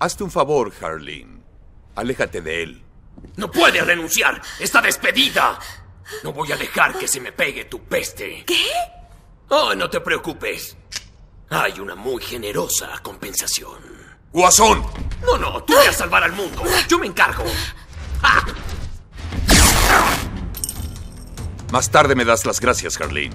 Hazte un favor, Harleen. Aléjate de él. No puede renunciar. Está despedida. No voy a dejar que se me pegue tu peste. ¿Qué? Oh, no te preocupes. Hay una muy generosa compensación. ¡Guasón! No, no, tú vas a salvar al mundo. Yo me encargo. ¡Ah! Más tarde me das las gracias, Harleen.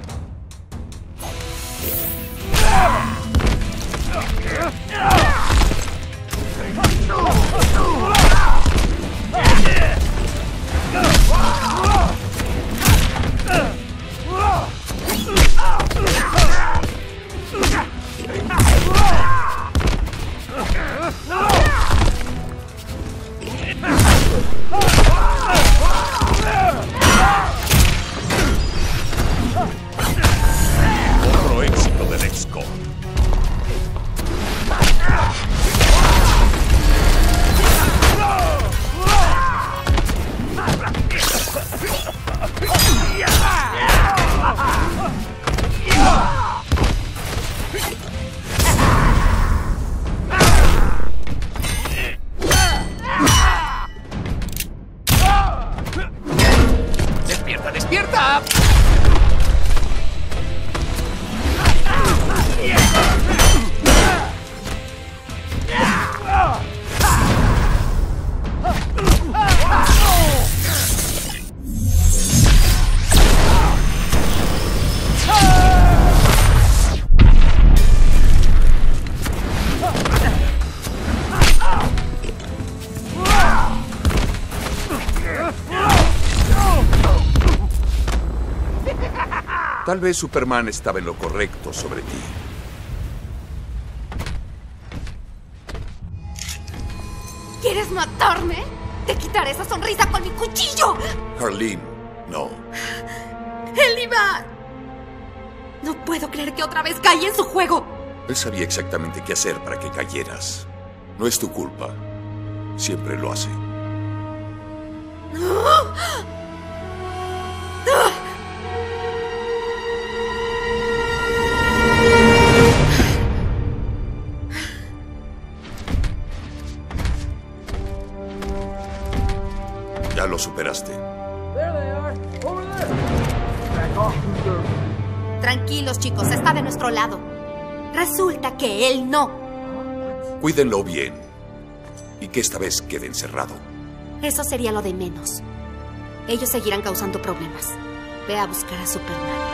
Tal vez Superman estaba en lo correcto sobre ti. ¿Quieres matarme? Te quitaré esa sonrisa con mi cuchillo. Harleen, no. Él iba... No puedo creer que otra vez caí en su juego. Él sabía exactamente qué hacer para que cayeras. No es tu culpa. Siempre lo hace. Ya nuestro lado. Resulta que él no. Cuídenlo bien. Y que esta vez quede encerrado. Eso sería lo de menos. Ellos seguirán causando problemas. Ve a buscar a Superman.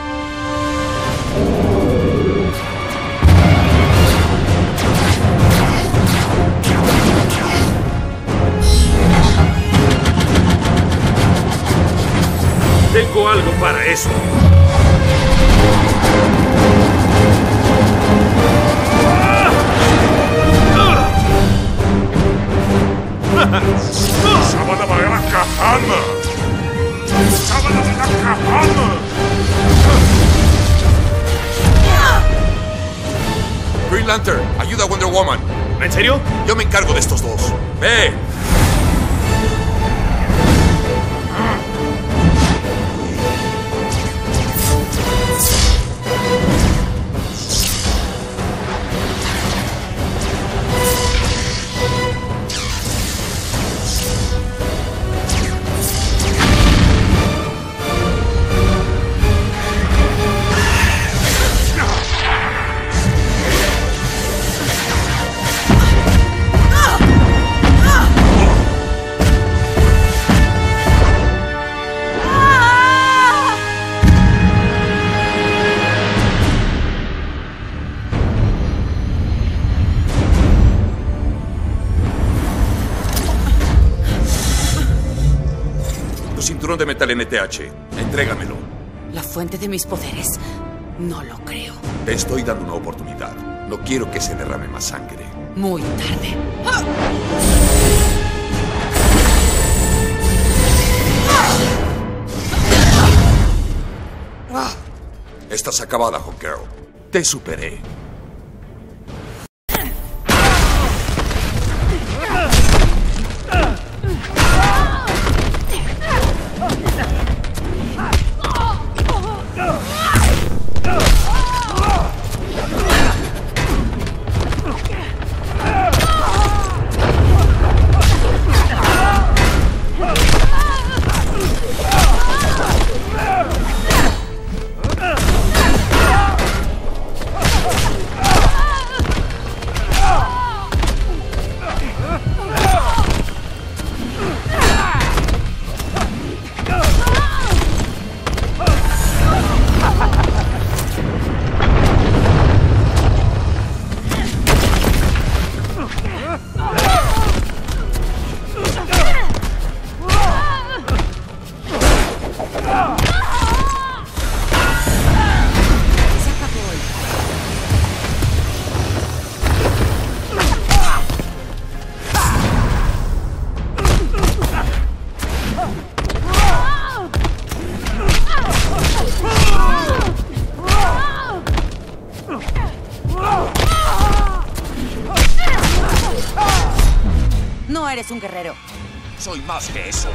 Tengo algo para eso. Sábana Kahana! Sábana Kahana! Green Lantern, ayuda a Wonder Woman. ¿En serio? Yo me encargo de estos dos. ¡Ve! De metal NTH. Entrégamelo. La fuente de mis poderes. No lo creo. Te estoy dando una oportunidad. No quiero que se derrame más sangre. Muy tarde. Estás acabada, Hawkgirl. Te superé. Eres un guerrero. Soy más que eso.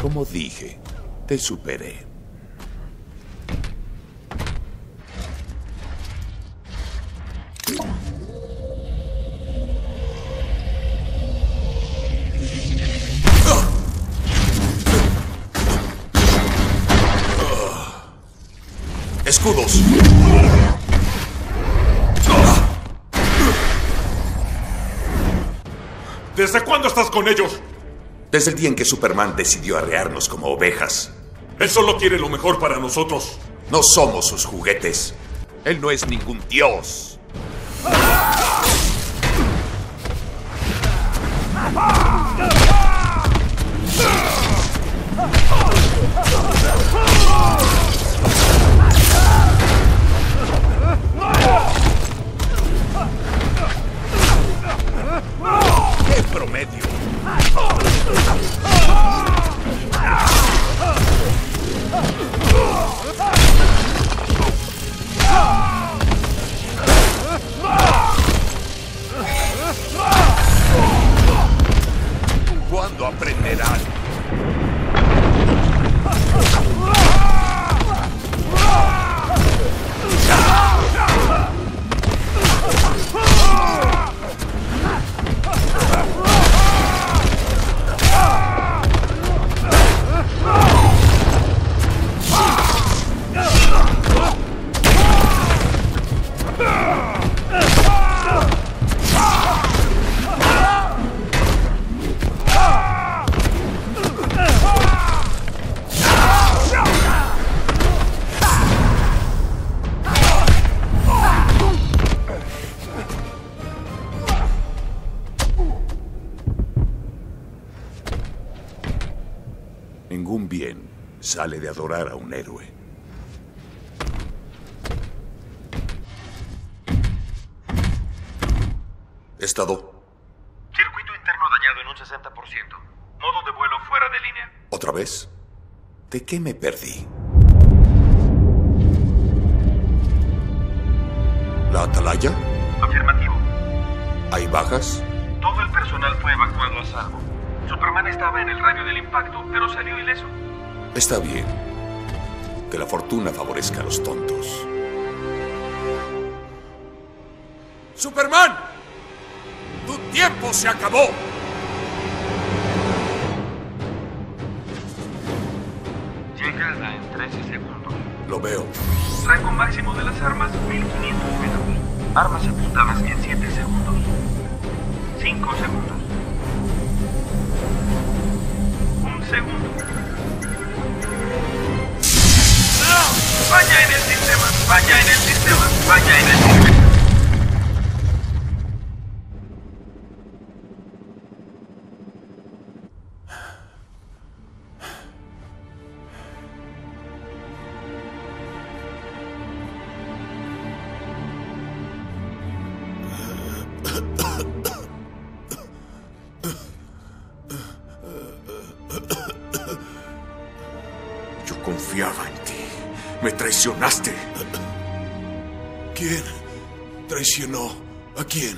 Como dije, te superé. Escudos. ¿Desde cuándo estás con ellos? Desde el día en que Superman decidió arrearnos como ovejas. Él solo quiere lo mejor para nosotros. No somos sus juguetes. Él no es ningún dios. ¡Qué promedio! ¿Cuándo aprenderán? Sale de adorar a un héroe. Estado. Circuito interno dañado en un 60%. Modo de vuelo fuera de línea. ¿Otra vez? ¿De qué me perdí? ¿La atalaya? Afirmativo. ¿Hay bajas? Todo el personal fue evacuado a salvo. Superman estaba en el radio del impacto, pero salió ileso. Está bien. Que la fortuna favorezca a los tontos. ¡Superman! ¡Tu tiempo se acabó! Llegada en 13 segundos. Lo veo. Rango máximo de las armas 1500 metros. Armas apuntadas en 7 segundos. 5 segundos. Un segundo. Falla en el sistema. Falla en el sistema. Falla en el sistema. ¿Quién traicionó a quién?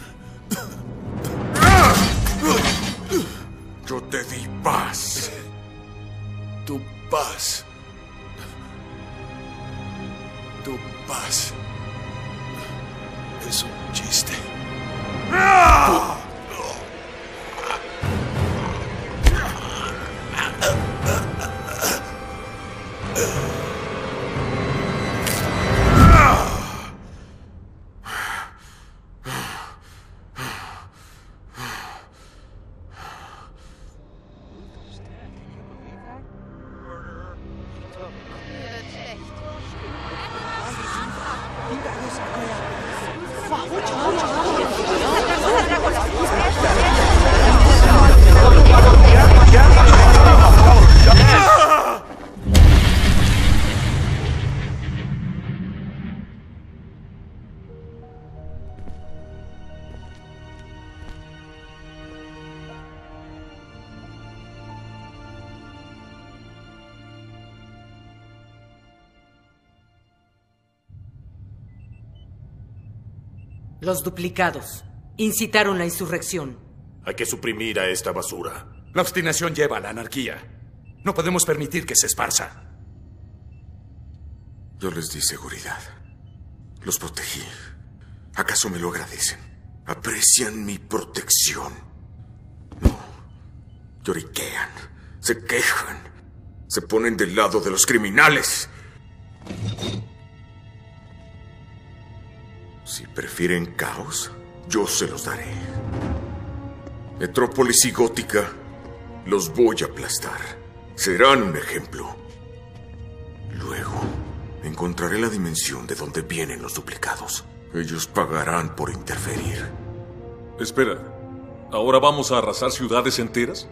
Yo te di paz. Tu paz. Tu paz. Es un chiste. Los duplicados incitaron la insurrección. Hay que suprimir a esta basura. La obstinación lleva a la anarquía. No podemos permitir que se esparza. Yo les di seguridad. Los protegí. ¿Acaso me lo agradecen? ¿Aprecian mi protección? No. Lloriquean. Se quejan. Se ponen del lado de los criminales. Si prefieren caos, yo se los daré. Metrópolis y Gótica los voy a aplastar. Serán un ejemplo. Luego, encontraré la dimensión de donde vienen los duplicados. Ellos pagarán por interferir. Espera, ¿ahora vamos a arrasar ciudades enteras?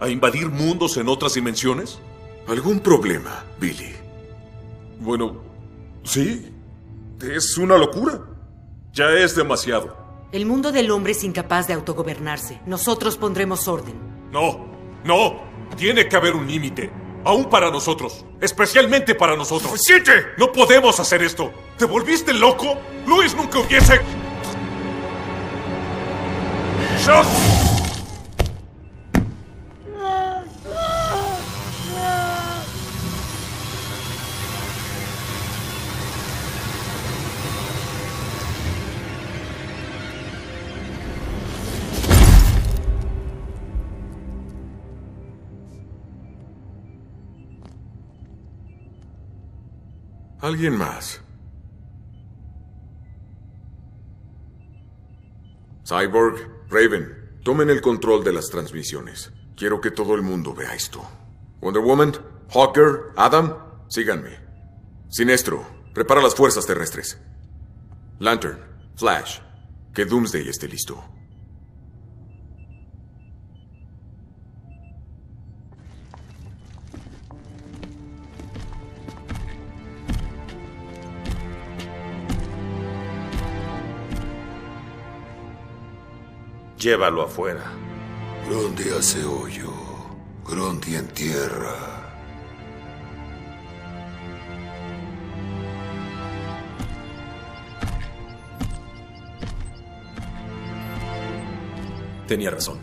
¿A invadir mundos en otras dimensiones? ¿Algún problema, Billy? Bueno, sí. Es una locura. Ya es demasiado. El mundo del hombre es incapaz de autogobernarse. Nosotros pondremos orden. No, no. Tiene que haber un límite. Aún para nosotros. Especialmente para nosotros. ¡Suficiente! No podemos hacer esto. ¿Te volviste loco? Luis nunca hubiese... ¡Shot! ¿Alguien más? Cyborg, Raven, tomen el control de las transmisiones. Quiero que todo el mundo vea esto. Wonder Woman, Hawker, Adam, síganme. Sinestro, prepara las fuerzas terrestres. Lantern, Flash, que Doomsday esté listo. Llévalo afuera. Grondi hace hoyo. Grondi en tierra. Tenía razón.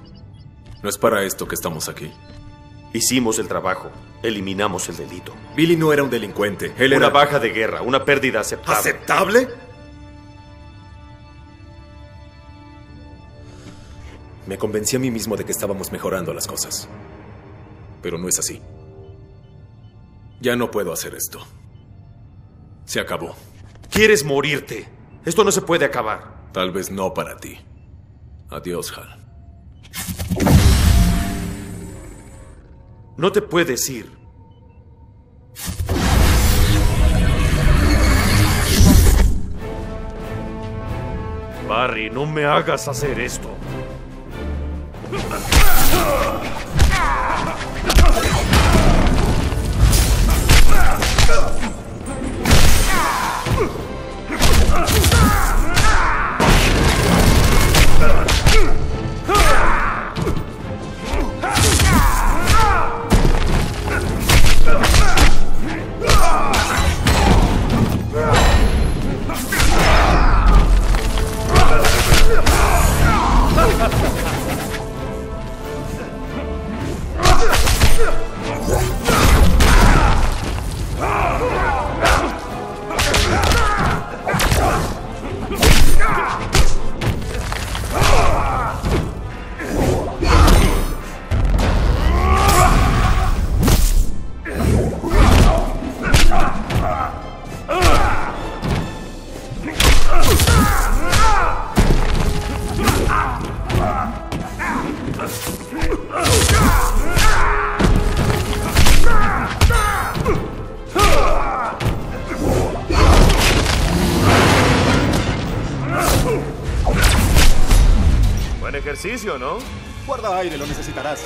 No es para esto que estamos aquí. Hicimos el trabajo. Eliminamos el delito. Billy no era un delincuente. Él una era... baja de guerra, una pérdida aceptable. ¿Aceptable? Me convencí a mí mismo de que estábamos mejorando las cosas. Pero no es así. Ya no puedo hacer esto. Se acabó. ¿Quieres morirte? Esto no se puede acabar. Tal vez no para ti. Adiós, Hal. No te puedes ir. Barry, no me hagas hacer esto. Ah! ¿No? Guarda aire, lo necesitarás.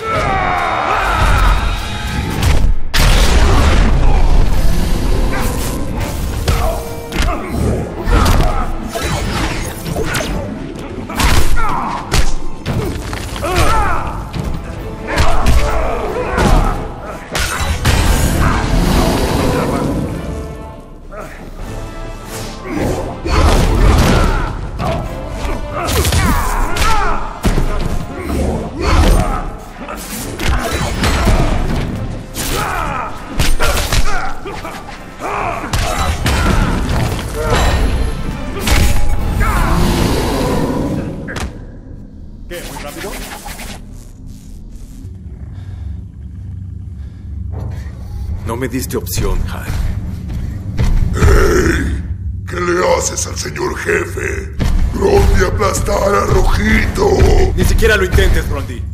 Me diste opción, Hank. ¡Ey! ¿Qué le haces al señor jefe? Brondi aplastar a Rojito. Ni siquiera lo intentes, Brondi.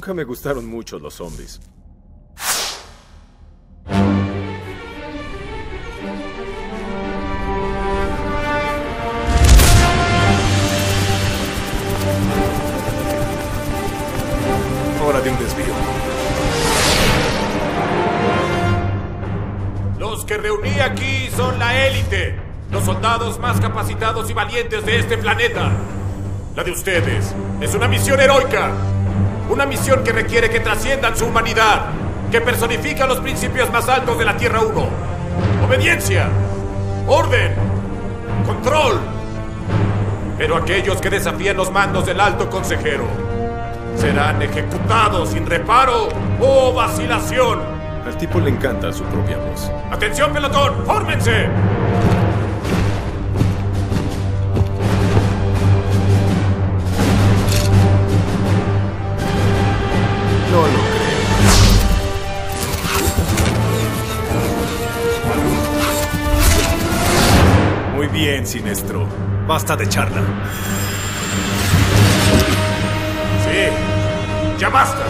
Nunca me gustaron mucho los zombies. Hora de un desvío. Los que reuní aquí son la élite, los soldados más capacitados y valientes de este planeta. La de ustedes es una misión heroica, una misión que requiere que trasciendan su humanidad, que personifica los principios más altos de la Tierra 1. Obediencia, orden, control. Pero aquellos que desafían los mandos del alto consejero serán ejecutados sin reparo o vacilación. Al tipo le encanta su propia voz. ¡Atención, pelotón! ¡Fórmense! Bien, Sinestro. Basta de charla. Sí, ya basta.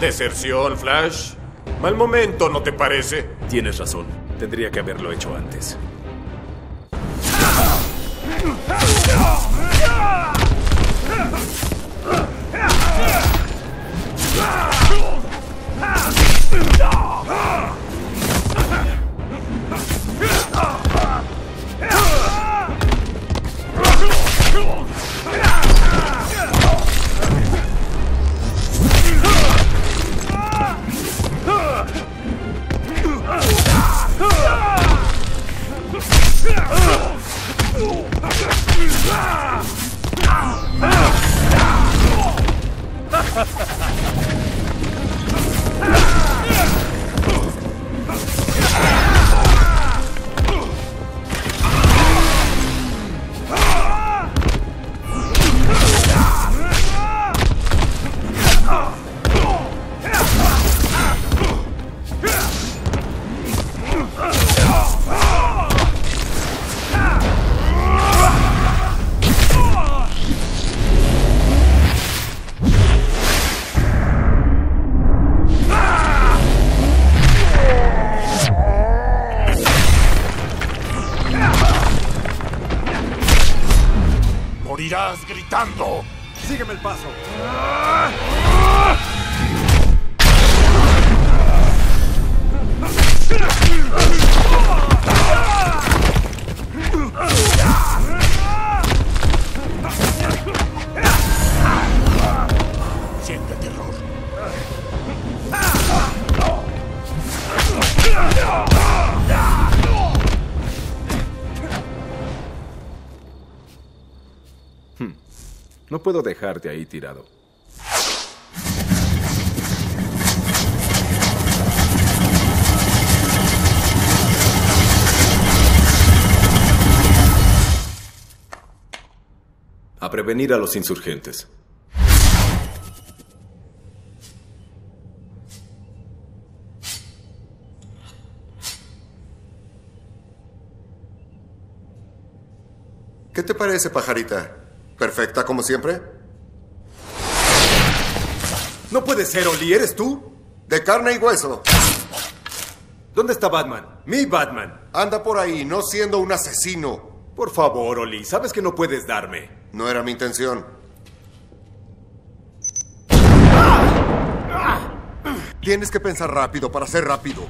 Deserción, Flash. Mal momento, ¿no te parece? Tienes razón. Tendría que haberlo hecho antes. Puedo dejarte ahí tirado. A prevenir a los insurgentes. ¿Qué te parece, pajarita? ¿Perfecta como siempre? No puede ser, Oli. ¿Eres tú? De carne y hueso. ¿Dónde está Batman? Mi Batman. Anda por ahí, no siendo un asesino. Por favor, Oli. Sabes que no puedes darme. No era mi intención. Tienes que pensar rápido para ser rápido.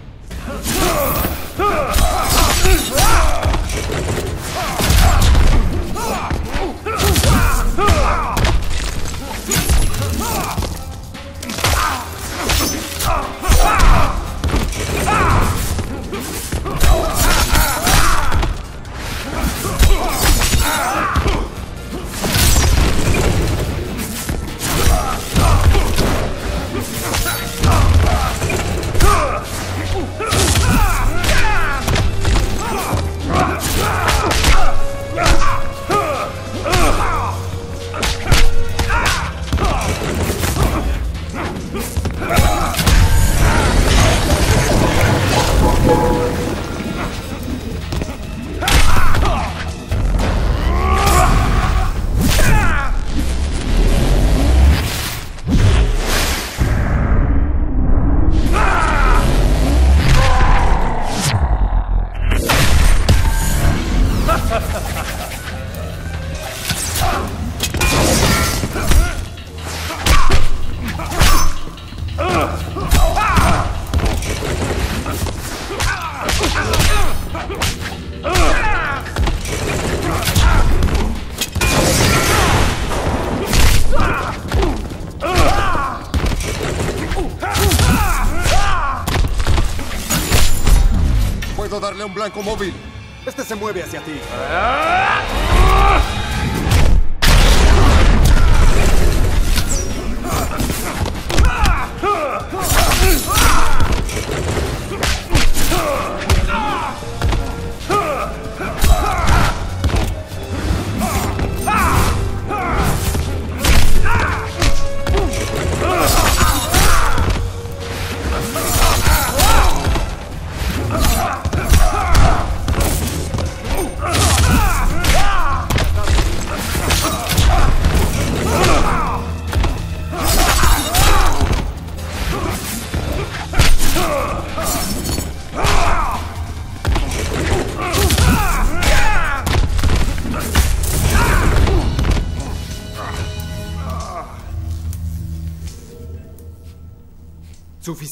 Blanco móvil.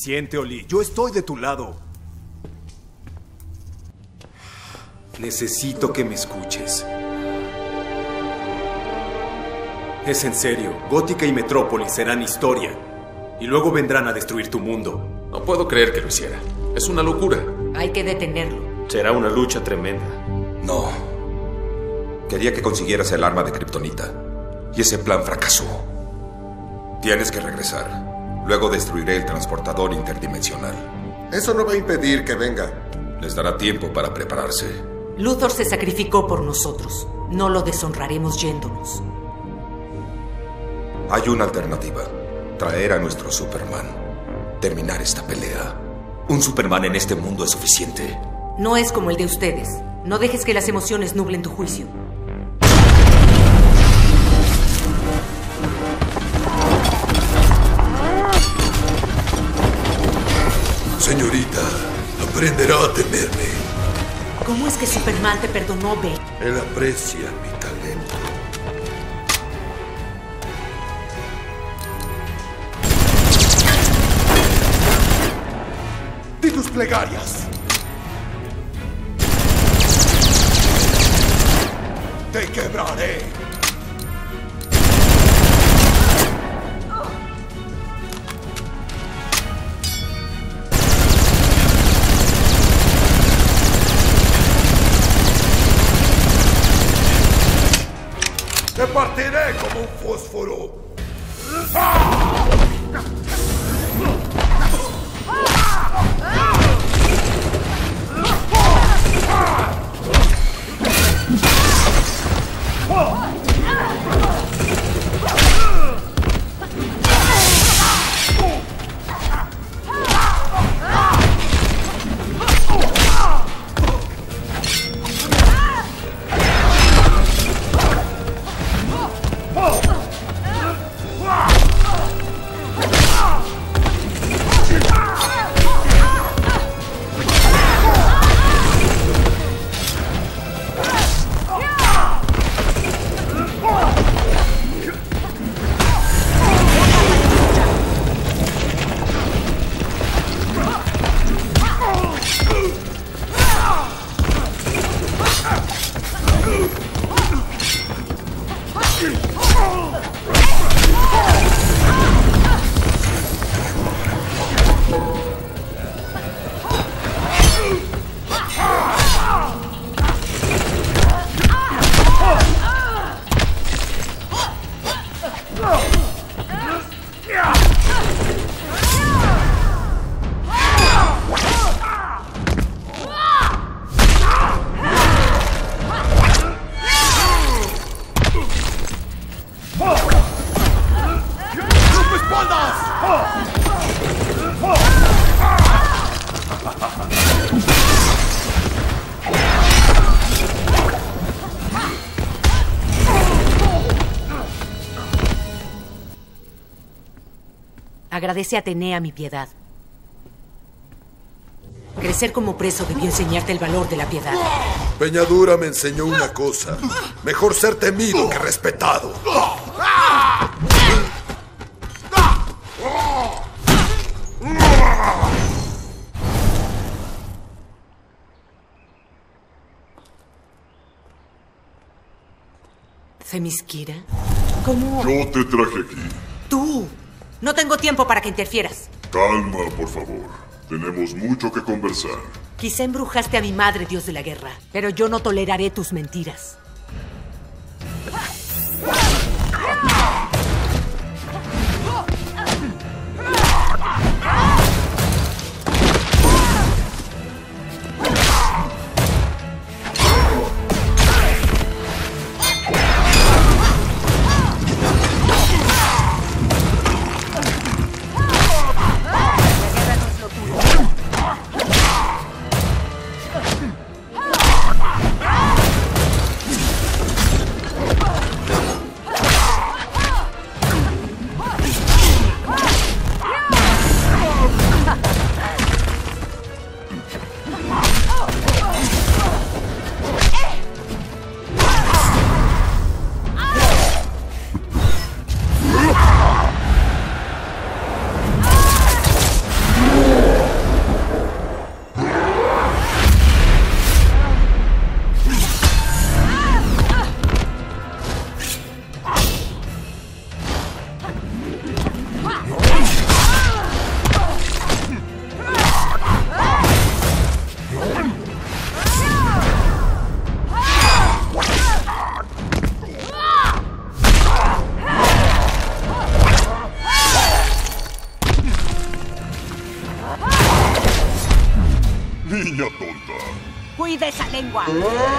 Suficiente, Oli. Yo estoy de tu lado. Necesito que me escuches. Es en serio. Gótica y Metrópolis serán historia. Y luego vendrán a destruir tu mundo. No puedo creer que lo hiciera. Es una locura. Hay que detenerlo. Será una lucha tremenda. No. Quería que consiguieras el arma de Kryptonita. Y ese plan fracasó. Tienes que regresar. Luego destruiré el transportador interdimensional. Eso no va a impedir que venga. Les dará tiempo para prepararse. Luthor se sacrificó por nosotros. No lo deshonraremos yéndonos. Hay una alternativa. Traer a nuestro Superman. Terminar esta pelea. Un Superman en este mundo es suficiente. No es como el de ustedes. No dejes que las emociones nublen tu juicio. Señorita, aprenderá a temerme. ¿Cómo es que Superman te perdonó, B? Él aprecia mi talento. ¡Di tus plegarias! ¡Te quebraré! Te partiré como un fósforo. Agradece a Atenea mi piedad. Crecer como preso debió enseñarte el valor de la piedad. Peñadura me enseñó una cosa. Mejor ser temido que respetado. Femisquira, ¿cómo? Yo te traje aquí. Tú. No tengo tiempo para que interfieras. Calma, por favor. Tenemos mucho que conversar. Quizá embrujaste a mi madre, dios de la guerra, pero yo no toleraré tus mentiras. Esa